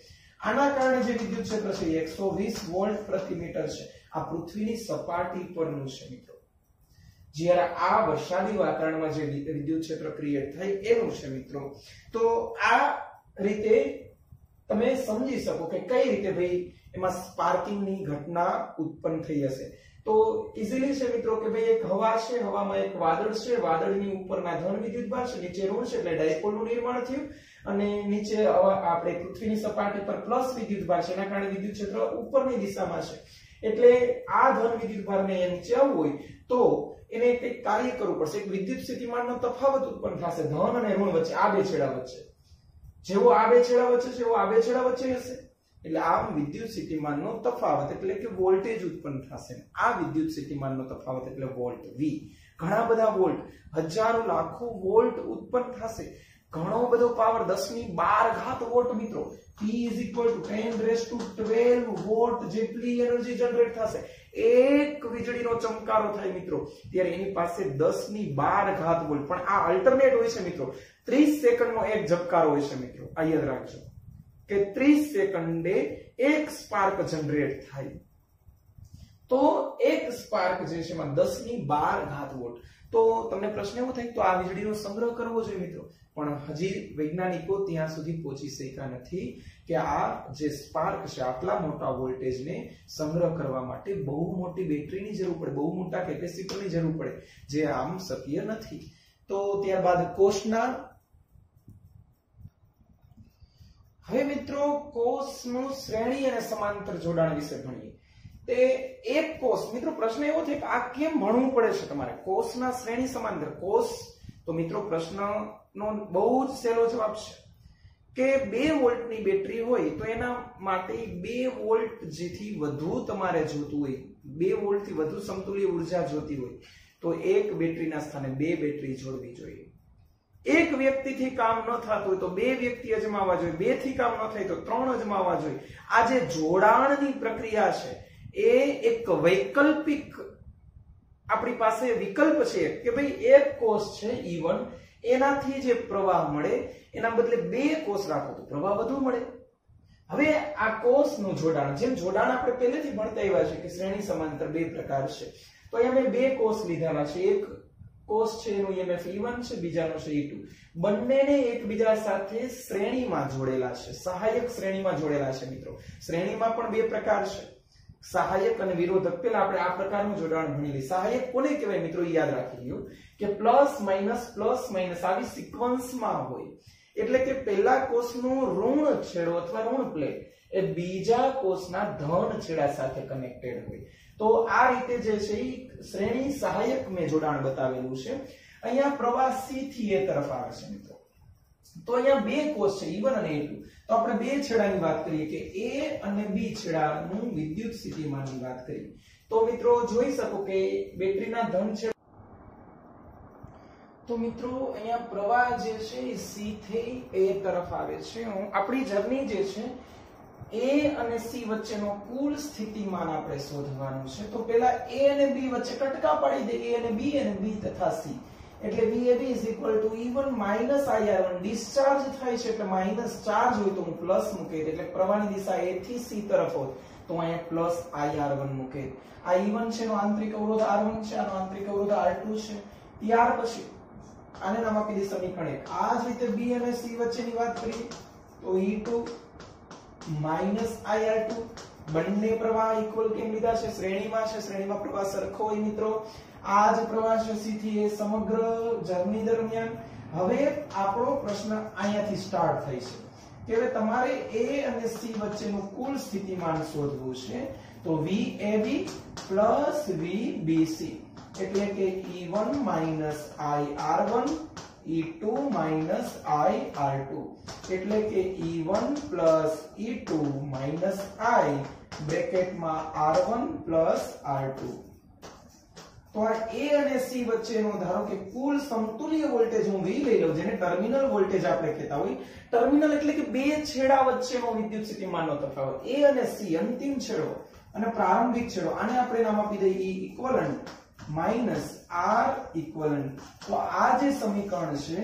આના કારણે જે વિદ્યુત ક્ષેત્ર છે, એ 120 વોલ્ટ પ્રતિ મીટર છે. આ પૃથ્વીની સપાટી પરનું છે, મિત્રો. જ્યારે આ વરસાદી વાતાવરણમાં જે વિદ્યુત ક્ષેત્ર ક્રિએટ થાય, એનું છે, મિત્રો. તો આ રીતે તમે સમજી શકો કે કઈ રીતે ભાઈ એમાં સ્પાર્કિંગની ઘટના ઉત્પન્ન થઈ હશે. તો ઇઝીલી છે મિત્રો કે ભાઈ એક હવા છે, હવામાં એક વાદળ છે, વાદળની ઉપરના ધન વિદ્યુત ભાર છે, નીચે ઋણ છે એટલે ડાયપોલનું નિર્માણ થયું અને નીચે આપણે પૃથ્વીની સપાટી પર પ્લસ વિદ્યુત ભાર છે, એના કારણે વિદ્યુત ક્ષેત્ર ઉપરની દિશામાં છે. એટલે આ ધન વિદ્યુત ભારને અહીંયા નીચે આવવું હોય તો એને કંઈક કાર્ય કરવું પડશે. એક વિદ્યુત સ્થિતિમાનનો તફાવત ઉત્પન્ન થશે. ધન અને ઋણ વચ્ચે આ બે છેડા વચ્ચે. જેવો આ બે છેડા વચ્ચે છે, એવો આ બે છેડા વચ્ચે હશે. એટલે આ વિદ્યુત સ્થિતિમાનનો તફાવત એટલે કે વોલ્ટેજ ઉત્પન્ન થશે. આ વિદ્યુત સ્થિતિમાનનો તફાવત એટલે વોલ્ટ V. ઘણા બધા વોલ્ટ, હજારો, લાખો વોલ્ટ ઉત્પન્ન થશે. ઘણો બધો પાવર 10 ની 12 ઘાત વોટ મિત્રો. P 10 રેસ ટુ 12 વોટ જેટલી એનર્જી જનરેટ થશે. એક વીજળીનો ચમકારો થાય મિત્રો. ત્યારે એની પાસે 10 ની 12 ઘાત વોલ્ટ. પણ આ અલ્ટરનેટ હોય છે મિત્રો. 30 સેકન્ડનો એક ઝબકારો હોય છે મિત્રો. આ યાદ રાખજો. કે 30 સેકન્ડે એક સ્પાર્ક જનરેટ થાય. તો એક સ્પાર્ક જે છે એમાં દસની બાર ઘાત વોટ. તો તમને પ્રશ્ન એવો થાય તો આ વીજળીનો સંગ્રહ કરવો જોઈએ મિત્રો. પણ હજી વૈજ્ઞાનિકો ત્યાં સુધી પહોંચી શક્યા નથી કે આ જે સ્પાર્ક છે, આટલા મોટા વોલ્ટેજને સંગ્રહ કરવા માટે બહુ મોટી બેટરીની જરૂર પડે, બહુ મોટા કેપેસિટરની જરૂર પડે, જે આમ શક્ય નથી. તો ત્યારબાદ કોષના હવે મિત્રો, કોષનું શ્રેણી અને સમાંતર જોડાણ વિશે ભણીએ. તે એક કોષ, મિત્રો, પ્રશ્ન એવો છે કે આ કેમ ભણવું પડે છે તમારે? કોષના શ્રેણી સમાંતર. કોષ, તો મિત્રો, પ્રશ્નનો બહુ જ સહેલો જવાબ છે. કે બે વોલ્ટની બેટરી હોય તો એના માટે બે વોલ્ટ જેથી વધુ તમારે જોતું હોય, બે વોલ્ટથી વધુ સમતુલ્ય ઊર્જા જોતી હોય, તો એક બેટરીના સ્થાને બે બેટરી જોડવી જોઈએ. એક વ્યક્તિથી કામ ન થતું હોય તો બે વ્યક્તિ અજમાવા જોઈએ બેથી કામ ન થાય તો ત્રણ અજમાવા જોઈએ. આ જે જોડાણની પ્રક્રિયા છે, એ એક વૈકલ્પિક આપણી પાસે વિકલ્પ છે કે ભાઈ એક કોષ છે E1 એનાથી જે પ્રવાહ મળે, એના બદલે બે કોષ રાખો તો પ્રવાહ વધુ મળે. હવે આ કોષનું જોડાણ, જેમ જોડાણ આપણે પહેલેથી ભણતા આવ્યા છે કે શ્રેણી સમાંતર બે પ્રકાર છે. તો અહીંયા મેં બે કોષ લીધેલા છે. એક કોષ છે, એનું EMF E1 છે, બીજાનો છે E2 બંનેને એકબીજા સાથે શ્રેણીમાં જોડેલા છે. સહાયક શ્રેણીમાં જોડેલા છે, મિત્રો. શ્રેણીમાં પણ બે પ્રકાર છે. સહાયક અને વિરોધક. પેલા આપણે આ પ્રકારનું જોડાણ ભણેલી સહાયક કોને કહેવાય? મિત્રો યાદ રાખી લ્યો કે પ્લસ, માઇનસ પ્લસ, માઇનસ આવી સિક્વન્સમાં હોય. એટલે કે પહેલા કોષનું ઋણ છેડો અથવા ઋણ પ્લેટ એ બીજા કોષના ધન છેડા સાથે કનેક્ટેડ હોય. તો આ રીતે જે છે એ શ્રેણી સહાયક મેં જોડાણ બતાવેલું છે. અહીંયા પ્રવાહ સી થી એ તરફ આવે છે મિત્રો. તો અહીંયા બે કોષ છે E1 અને E2 તો આપણે બે છેડાની વાત કરીએ કે એ અને બી છેડાનું વિદ્યુત સ્થિતિમાનની વાત કરીએ. તો મિત્રો જોઈ શકો કે બેટરીના ધન છેડા તો મિત્રો અહીંયા પ્રવાહ જે છે એ સી થી એ તરફ આવે છે. આપણી જર્ની જે છે A અને સી વચ્ચેનો કુલ સ્થિતિમાન આપણે શોધવાનું છે. તો પહેલા એ અને બી વચ્ચે કટકા પાડી દે. એ અને બી અને બી તથા સી એટલે VAB E1 IR1 ડિસ્ચાર્જ થાય છે એટલે માઇનસ ચાર્જ હોય તો હું પ્લસ મૂકી એટલે પ્રવાહની દિશા A થી C તરફ હોય તો અહીંયા પ્લસ IR1 મૂકે આ E1 છે નો આંતરિક અવરોધ R1 છે, આનો આંતરિક અવરોધ R2 છે. ત્યાર પછી આને નામ આપી દે સમીકરણ 1 આ જ રીતે B અને C વચ્ચેની વાત કરીએ તો E2 IR2 બંને પ્રવાહ ઇક્વલ કેમ લીધા છે? શ્રેણીમાં છે. શ્રેણીમાં પ્રવાહ સરખો હોય મિત્રો. આ જ પ્રવાહ C થી એ સમગ્ર જર્ની દરમિયાન હવે આપણો પ્રશ્ન અહીંયાથી સ્ટાર્ટ થઈ છે. કે હવે તમારે A અને C વચ્ચેનું કુલ સ્થિતિમાન શોધવું છે. તો VAB VBC એટલે કે E1 IR1 E2 IR2 એટલે કે E1 E2 I, બ્રેકેટમાં R1 R2 તો આ A અને C વચ્ચેનો, ધારો કે કુલ સમતુલ્ય વોલ્ટેજ હું V લઈ લઉં, જેને ટર્મિનલ વોલ્ટેજ આપણે કહેતા હોય. ટર્મિનલ એટલે કે બે છેડા વચ્ચેનો વિદ્યુત સ્થિતિમાનનો તફાવત. A અને C, અંતિમ છેડો અને પ્રારંભિક છેડો. આને આપણે નામ આપી દઈએ ઇક્વલન્ટ માઇનસ આર ઇક્વલન્ટ તો આ જે સમીકરણ છે,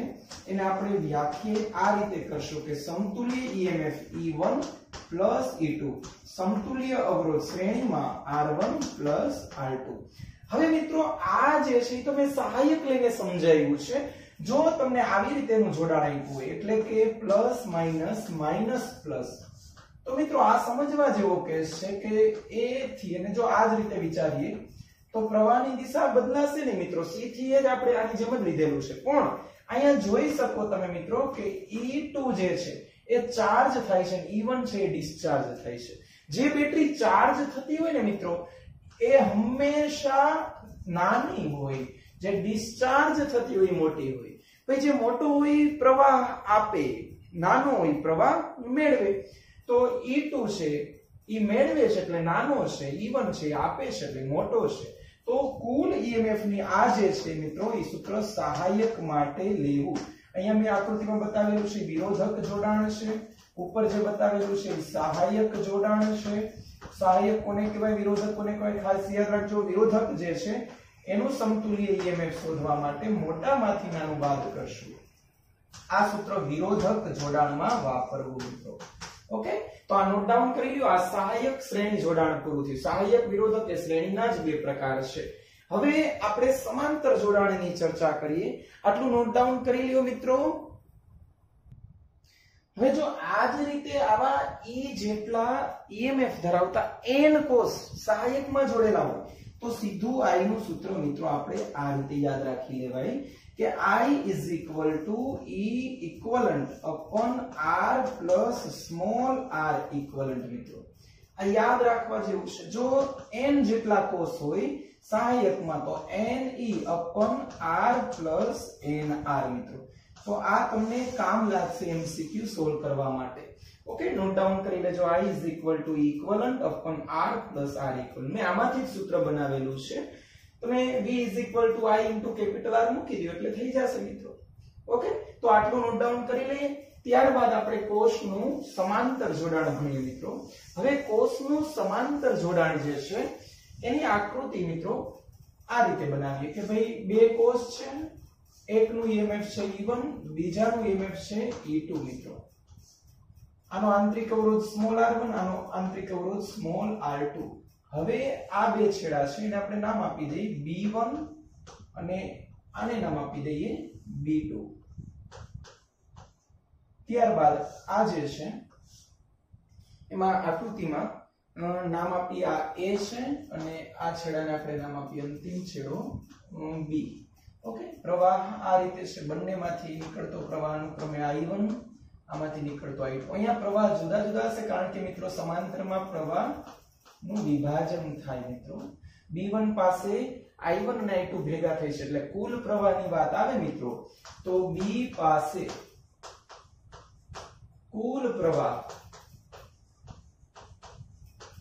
એને આપણે વ્યાખ્યાયિત આ રીતે કરશું કે સમતુલ્ય EMF E1 E2 સમતુલ્ય અવરોધ શ્રેણીમાં R1 R2 હવે મિત્રો, આ જે છે તો મેં સહાયક લઈને સમજાવ્યું છે. જો તમને આવી રીતેનું જોડાણ આપ્યું હોય, એટલે કે પ્લસ માઇનસ માઇનસ પ્લસ તો મિત્રો, આ સમજવા જેવો કેસ છે કે એ થી, અને જો આ જ રીતે વિચારીએ તો પ્રવાહની દિશા બદલાશે ને મિત્રો સી થી જ આપણે આની જેમ જ લીધેલું છે. પણ અહીંયા જોઈ શકો તમે મિત્રો કે E2 જે છે, એ ચાર્જ થાય છે E1 છે એ ડિસ્ચાર્જ થાય છે. જે બેટરી ચાર્જ થતી હોય ને મિત્રો, એ હંમેશા નાની હોય. જે ડિસ્ચાર્જ થતી હોય મોટી હોય. પછી જે મોટો હોય પ્રવાહ આપે. નાનો હોય પ્રવાહ મેળવે. તો E2 છે, એ મેળવે છે એટલે નાનો છે E1 છે, એ આપે છે એટલે મોટો છે. તો કુલ EMF ની આ જે છે મિત્રો એ સૂત્ર સહાયક માટે લેવું. અહીંયા મેં આકૃતિમાં બતાવેલું છે વિરોધક જોડાણ છે. ઉપર જે બતાવેલું છે સહાયક જોડાણ છે. સહાયક કોને કહેવાય? વિરોધક કોને કહેવાય? ખાસ યાદ રાખજો, વિરોધક જે છે, એનું સમતુલ્ય ઈએમએફ શોધવા માટે મોટામાંથી નાનું બાદ કરશું. આ સૂત્ર વિરોધક જોડાણમાં વાપરવું, મિત્રો. ઓકે તો આ નોટ ડાઉન કરી લ્યો. આ સહાયક શ્રેણી જોડાણ પૂરું થયું. સહાયક વિરોધક એ શ્રેણીના જ બે પ્રકાર છે. હવે આપણે સમાંતર જોડાણની ચર્ચા કરીએ. આટલું નોટ ડાઉન કરી લ્યો મિત્રો. હવે જો આ જ રીતે આવા એ જેટલા ઈએમએફ ધરાવતા એન કોષ સહાયકમાં જોડેલા હોય તો સીધું આઈ નું સૂત્ર મિત્રો આપણે આ રીતે યાદ રાખી લેવાય કે I is equal to equivalent upon R plus small r equivalent મિત્રો. આ યાદ રાખવા જેવું છે. જો n જેટલા કોષ હોય, સહાયકમાં તો Ne R R N R મિત્રો. તો આ તમને કામ લાગશે એમસીક્યુ સોલ્વ કરવા માટે. ઓકે નોટ ડાઉન કરી લેજો. I is equal to equivalent upon r plus r equal. મેં આમાંથી જ સૂત્ર બનાવેલું છે. તમે v is equal to i into capital R મૂકી દો, એટલે થઈ જશે મિત્રો. ઓકે તો આટલું નોટ ડાઉન કરી લઈએ. ત્યારબાદ આપણે કોષનું સમાંતર જોડાણ ભણીએ મિત્રો. હવે કોષનું સમાંતર જોડાણ જે છે, એની આકૃતિ મિત્રો આ રીતે બનાવીએ કે ભાઈ બે કોષ છે, એકનું EMF છે E1 બીજાનું EMF છે E2 મિત્રો. આનો આંતરિક અવરોધ સ્મોલ r1 આનો આંતરિક અવરોધ સ્મોલ r2 હવે આ બે છેડા છે એને આપણે નામ આપી દઈએ B1 અને આને નામ આપી દઈએ B2 ત્યારબાદ આ જે છે, એમાં આકૃતિમાં નામ આપીએ આ A છે અને આ છેડાને આપણે નામ આપીએ અંતિમ છેડો બી ઓકે? પ્રવાહ આ રીતે છે, બંનેમાંથી નીકળતો પ્રવાહ અનુક્રમે I1 આમાંથી નીકળતો I2 અહીંયા પ્રવાહ જુદા જુદા હશે, કારણ કે મિત્રો સમાંતરમાં પ્રવાહનું વિભાજન થાય મિત્રો. B1 પાસે I1 અને I2 ભેગા થઈ છે, એટલે કુલ પ્રવાહની વાત આવે મિત્રો, તો B પાસે કુલ પ્રવાહ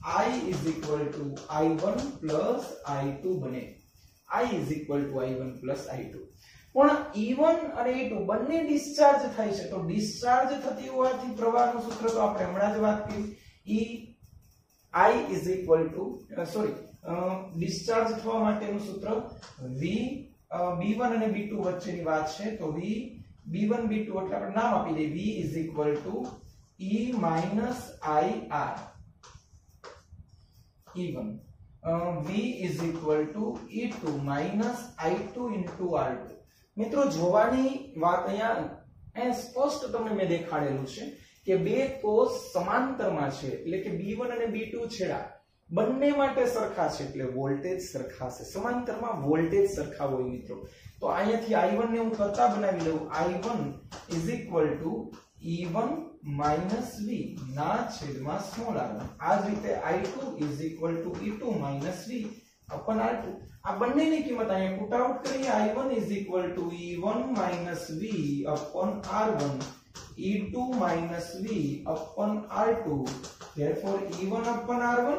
I is equal to I1 plus I2 બને. I is equal to I1 plus I2 પણ E1 અને E2 બંને ડિસ્ચાર્જ થાય છે. તો ડિસ્ચાર્જ થતી હોવાથી પ્રવાહનું સૂત્ર તો આપણે હમણાં જ વાત કરી. E I is equal to sorry discharge થવા માટેનું સૂત્ર V અ, B1 અને B2 વચ્ચેની વાત છે. તો V B1 B2 એટલે આપણે નામ આપી દઈએ. V is equal to E minus IR E1 a, V is equal to E2 minus I2 into R2 મિત્રો, જોવાની વાત અહીંયા અહીંયા સ્પષ્ટ તમને મેં દેખાડેલું છે કે બે કોષ સમાંતરમાં છે, એટલે કે B1 અને B2 છેડા. બંને માટે સરખા છે, એટલે વોલ્ટેજ સરખા છે. સમાંતરમાં વોલ્ટેજ સરખા હોય મિત્રો. તો અહીંયાથી I1 ને હું કરતા બનાવી લઉં. I1 equal to to E1 minus V ના છેદમાં સ્મોલ r1 આ જ રીતે I2 to equal to E2 minus V upon R2 આ બંનેની કિંમત અહીંયા પુટ આઉટ કરીએ I1 is equal to E1 minus V upon R1 E2 minus V upon R2 therefore E1 upon R1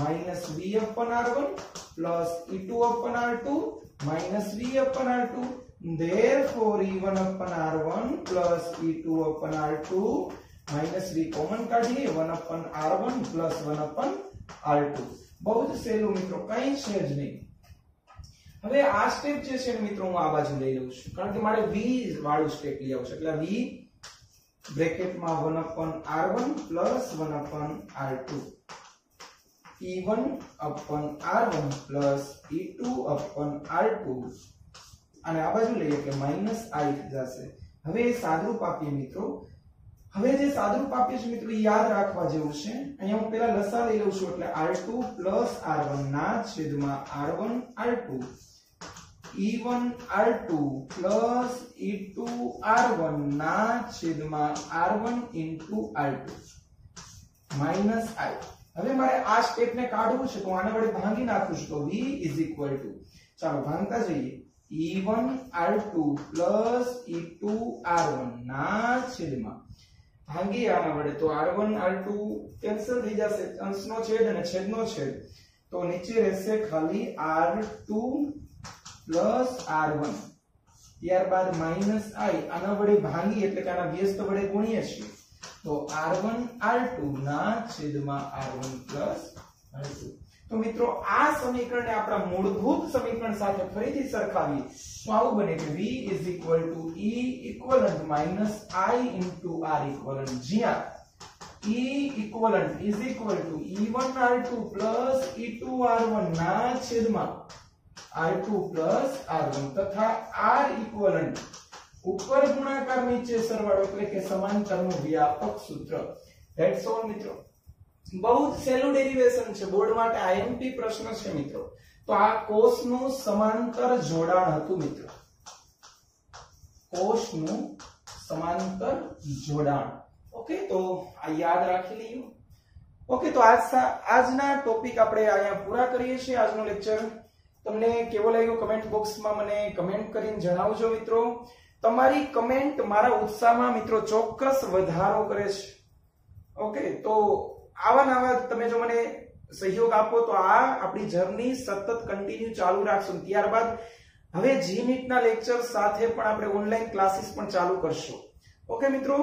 minus V upon R1 plus E2 upon R2 minus V upon R2 therefore E1 upon R1 plus E2 upon R2 minus V common કાઢીએ 1 upon R1 plus 1 upon R2 બહુ જ સહેલું મિત્રો, કઈ છે જ નહીં. હવે આ સ્ટેપ જે છે મિત્રો, હું આ બાજુ લઈ લઉં છું. કારણ કે મારે v વાળું સ્ટેપ લઈ આવું છે. એટલે v બ્રેકેટમાં 1 upon r1 plus 1 upon r2 e1 upon r1 plus e2 upon r2 અને આ બાજુ લઈએ એટલે માઇનસ i જશે. હવે એ સાદરૂપ આપીએ મિત્રો હવે જે સાદુરૂપ આપ્યું છે મિત્રો યાદ રાખવા જેવું છે. અહીંયા હું પેલા લસા લઈ લઉં છું એટલે r2 r1 ના છેદમાં r1 r2 E1 R2 plus E2 R1 ના છેદમાં R1 into R2 minus I. હવે મારે આ સ્ટેપને કાઢવું છે તો આને વડે ભાંગી નાખું છું તો V is equal to. ચાલો ભાંગતા જઈએ. E1 R2 plus E2 R1 ના છેદમાં ભાંગી આના વડે. તો R1 R2 કેન્સલ થઈ જશે. અંશનો છેદ અને છેદનો છેદ. તો નીચે રહેશે ખાલી R2 પ્લસ R1 ત્યારબાદ માઇનસ i, આના વડે ભાંગી એટલે કે આના વ્યસ્ત વડે ગુણીએ છીએ. તો R1 R2 ના છેદમાં R1 પ્લસ R2 તો મિત્રો આ સમીકરણને આપણા મૂળભૂત સમીકરણ સાથે ફરીથી સરખાવી તો આવું બને કે v is equal to e equivalent minus i into r equivalent જ્યાં e equivalent is equal to e1 r2 plus e2 r1 ના છેદમાં r2 plus r1 તથા r equivalent ઉપર ગુણાકાર નીચે સરવાળો એટલે કે સમાંતરનું વ્યાપક સૂત્ર ધેટ્સ ઓલ મિત્રો બહુ સહેલું ડેરિવેશન છે. બોર્ડ માટે આઈએમપી પ્રશ્ન છે મિત્રો. તો આ કોષનું સમાંતર જોડાણ હતું મિત્રો. કોષનું સમાંતર જોડાણ. ઓકે તો આ યાદ રાખી લઈએ. ઓકે તો આજ આજના ટોપિક આપણે અહીંયા પૂરા કરીએ છીએ. આજનો લેક્ચર તમને કેવો લાગ્યો કમેન્ટ બોક્સમાં મને કમેન્ટ કરીને જણાવજો મિત્રો. તમારી કમેન્ટ મારા ઉત્સાહમાં મિત્રો ચોક્કસ વધારો કરે છે. ઓકે તો આવા નવા તમે જો મને સહયોગ આપો તો આ આપણી જર્ની સતત કન્ટિન્યુ ચાલુ રાખશું. ત્યારબાદ હવે જી નીટના લેક્ચર સાથે પણ આપણે ઓનલાઈન ક્લાસીસ પણ ચાલુ કરશું. ઓકે મિત્રો?